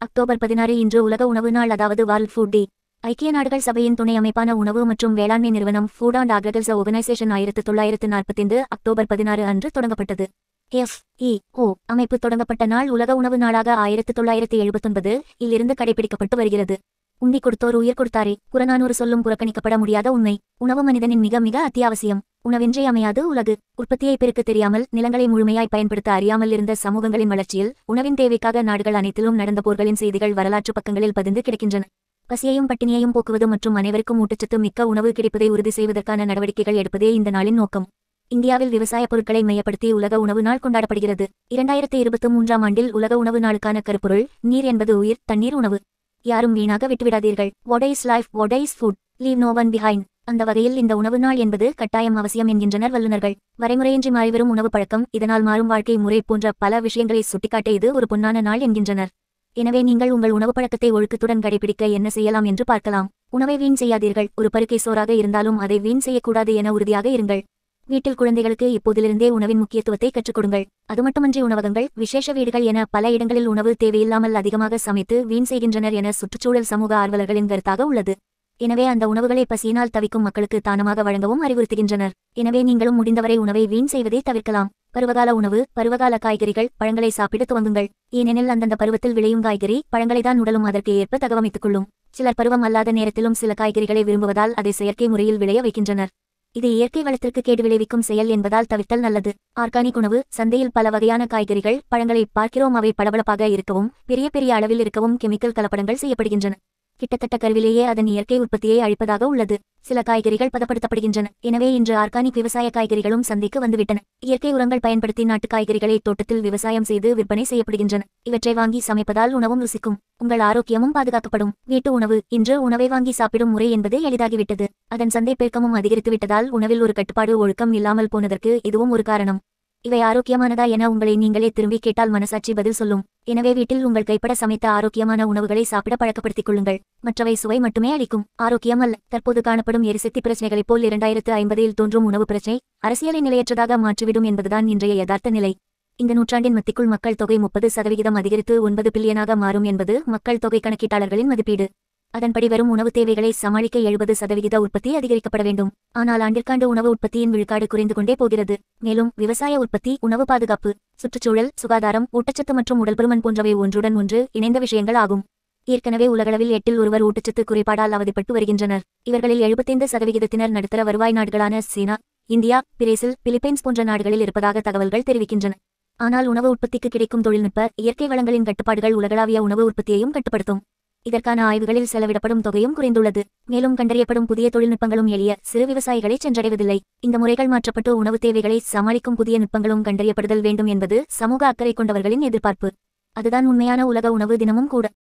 October பதினாறு இன்று உலக உணவு நாள் அதாவது வேர்ல்ட் ஃபுட் டே ஐக்கிய நாடுகள் சபையின் துணை அமைப்பான உணவு மற்றும் வேளாண்மை நிறுவனம் ஃபுட் அண்ட் அக்ரிகல்ச்சர் ஆர்கனைசேஷன் ஆயிரத்து தொள்ளாயிரத்து நாற்பத்தைந்து அக்டோபர் பதினாறு அன்று தொடங்கப்பட்டது. எஃப் இ ஓ அமைப்பு தொடங்கப்பட்ட நாள் உலக உணவு நாளாக ஆயிரத்து தொள்ளாயிரத்து எழுபத்தொன்பது இலிருந்து கடைபிடிக்கப்பட்டு வருகிறது. உண்டி கொடுத்தோர் உயிர் கொடுத்தாரே. புறநானூறு சொல்லும் புறக்கணிக்கப்பட முடியாத உண்மை. உணவு மனிதனின் மிக மிக அத்தியாவசியம். உணவின்றி அமையாது உலகு. உற்பத்தியை பெருக்க தெரியாமல் நிலங்களை முழுமையாய் பயன்படுத்த அறியாமல் இருந்த சமூகங்களின் வளர்ச்சியில் உணவின் தேவைக்காக நாடுகள் அனைத்திலும் நடந்த போர்களின் செய்திகள் வரலாற்று பக்கங்களில் பதிந்து கிடக்கின்றன. பசியையும் பட்டினியையும் போக்குவது மற்றும் அனைவருக்கும் ஊட்டச்சத்து மிக்க உணவு கிடைப்பதை உறுதி செய்வதற்கான நடவடிக்கைகள் எடுப்பதே இந்த நாளின் நோக்கம். இந்தியாவில் விவசாய பொருட்களை மையப்படுத்தி உலக உணவு நாள் கொண்டாடப்படுகிறது. இரண்டாயிரத்து இருபத்தி மூன்றாம் ஆண்டில் உலக உணவு நாளுக்கான கருப்பொருள் நீர் என்பது உயிர் தண்ணீர் உணவு. யாரும் வீணாக விட்டுவிடாதீர்கள். What is life what is food leave no one behind அந்த வகையில் இந்த உணவு நாள் என்பது கட்டாயம் அவசியம் என்கின்றனர் வல்லுநர்கள். வரைமுறையின்றி மாறிவரும் உணவு பழக்கம் இதனால் மாறும் வாழ்க்கை முறை போன்ற பல விஷயங்களை சுட்டிக்காட்ட இது ஒரு பொன்னான நாள் என்கின்றனர். எனவே நீங்கள் உங்கள் உணவு பழக்கத்தை ஒழுக்கத்துடன் கடைபிடிக்க என்ன செய்யலாம் என்று பார்க்கலாம். உணவை வீண் செய்யாதீர்கள். ஒரு பருக்கை சோறாக இருந்தாலும் அதை வீண் செய்யக்கூடாது என உறுதியாக இருங்கள். வீட்டில் குழந்தைகளுக்கு இப்போதிலிருந்தே உணவின் முக்கியத்துவத்தை கற்றுக் கொடுங்கள் அது மட்டுமன்றி உணவகங்கள் விசேஷ வீடுகள் என பல இடங்களில் உணவு தேவையில்லாமல் அதிகமாக சமைத்து வீண் செய்கின்றனர் என சுற்றுச்சூழல் சமூக ஆர்வலர்களின் கருத்தாக உள்ளது. எனவே அந்த உணவுகளை பசியினால் தவிக்கும் மக்களுக்கு தானமாக வழங்கவும் அறிவுறுத்துகின்றனர். எனவே நீங்களும் முடிந்தவரை உணவை வீண் செய்வதை தவிர்க்கலாம். பருவகால உணவு பருவகால காய்கறிகள் பழங்களை சாப்பிட துவங்குங்கள். ஏனெனில் அந்தந்த பருவத்தில் விளையும் காய்கறி பழங்களை தான் உடலும் அதற்கு ஏற்ப தகவமைத்துக் கொள்ளும். சிலர் பருவம் அல்லாத நேரத்திலும் சில காய்கறிகளை விரும்புவதால் அதை செயற்கை முறையில் விளைய வைக்கின்றனர். இது இயற்கை வளத்திற்கு கேடு விளைவிக்கும் செயல் என்பதால் தவிர்த்தல் நல்லது. ஆர்கானிக் உணவு சந்தையில் பல வகையான காய்கறிகள் பழங்களை பார்க்கிறோம். அவை பளபளப்பாக இருக்கவும் பெரிய பெரிய அளவில் இருக்கவும் கெமிக்கல் கலப்படங்கள் செய்யப்படுகின்றன. கிட்டத்தட்ட கருவிலேயே அதன் இயற்கை உற்பத்தியை அழிப்பதாக உள்ளது. சில காய்கறிகள் பதப்படுத்தப்படுகின்றன. எனவே இன்று ஆர்கானிக் விவசாய காய்கறிகளும் சந்தைக்கு வந்துவிட்டன. இயற்கை உரங்கள் பயன்படுத்தி நாட்டு காய்கறிகளை தோட்டத்தில் விவசாயம் செய்து விற்பனை செய்யப்படுகின்றன. இவற்றை வாங்கி சமைப்பதால் உணவும் ருசிக்கும். உங்கள் ஆரோக்கியமும் பாதுகாக்கப்படும். வீட்டு உணவு. இன்று உணவை வாங்கி சாப்பிடும் முறை என்பது எளிதாகிவிட்டது. அதன் சந்தை பெருக்கமும் அதிகரித்து விட்டதால் உணவில் ஒரு கட்டுப்பாடு ஒழுக்கம் இல்லாமல் போனதற்கு இதுவும் ஒரு காரணம். இவை ஆரோக்கியமானதா என உங்களை நீங்களே திரும்பி கேட்டால் மனசாட்சி பதில் சொல்லும். எனவே வீட்டில் உங்கள் கைப்பட சமைத்த ஆரோக்கியமான உணவுகளை சாப்பிட பழக்கப்படுத்திக் கொள்ளுங்கள். மற்றவை சுவை மட்டுமே அளிக்கும். ஆரோக்கியம் அல்ல. தற்போது காணப்படும் எரிசக்தி பிரச்சனைகளைப் போல் இரண்டாயிரத்து ஐம்பதில் தோன்றும் உணவு பிரச்சனை அரசியலை நிலையற்றதாக மாற்றிவிடும் என்பதுதான் இன்றைய யதார்த்த நிலை. இந்த நூற்றாண்டின் மத்திக்குள் மக்கள் தொகை முப்பது சதவிகிதம் அதிகரித்து ஒன்பது பில்லியனாக மாறும் என்பது மக்கள் தொகை கணக்கீட்டாளர்களின் மதிப்பீடு. அதன்படி வரும் உணவு தேவைகளை சமாளிக்க எழுபது சதவிகித உற்பத்தி அதிகரிக்கப்பட வேண்டும். ஆனால் ஆண்டிற்காண்டு உணவு உற்பத்தியின் விழுக்காடு குறைந்து கொண்டே போகிறது. மேலும் விவசாய உற்பத்தி உணவு பாதுகாப்பு சுற்றுச்சூழல் சுகாதாரம் ஊட்டச்சத்து மற்றும் உடல்பருமன் போன்றவை ஒன்றுடன் ஒன்று இணைந்த விஷயங்கள் ஆகும். ஏற்கனவே உலகளவில் எட்டில் ஒருவர் ஊட்டச்சத்து குறைபாடால் அவதிப்பட்டு வருகின்றனர். இவர்களில் எழுபத்தைந்து சதவிகிதத்தினர் நடுத்தர வருவாய் நாடுகளான சீனா இந்தியா பிரேசில் பிலிப்பைன்ஸ் போன்ற நாடுகளில் இருப்பதாக தகவல்கள் தெரிவிக்கின்றன. ஆனால் உணவு உற்பத்திக்கு கிடைக்கும் தொழில்நுட்ப இயற்கை வளங்களின் கட்டுப்பாடுகள் உலகளாவிய உணவு உற்பத்தியையும் கட்டுப்படுத்தும். இதற்கான ஆய்வுகளில் செலவிடப்படும் தொகையும் குறைந்துள்ளது. மேலும் கண்டறியப்படும் புதிய தொழில்நுட்பங்களும் எளிய சிறு விவசாயிகளை சென்றடைவதில்லை. இந்த முறைகள் மாற்றப்பட்டு உணவு தேவைகளை சமாளிக்கும் புதிய நுட்பங்களும் கண்டறியப்படுதல் வேண்டும் என்பது சமூக அக்கறை கொண்டவர்களின் எதிர்பார்ப்பு. அதுதான் உண்மையான உலக உணவு தினமும் கூட.